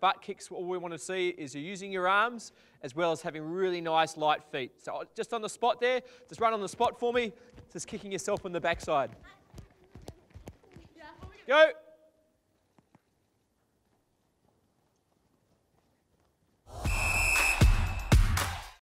butt kicks, all we want to see is you're using your arms as well as having really nice light feet. So uh, just on the spot there, just run on the spot for me, just kicking yourself on the backside. Go.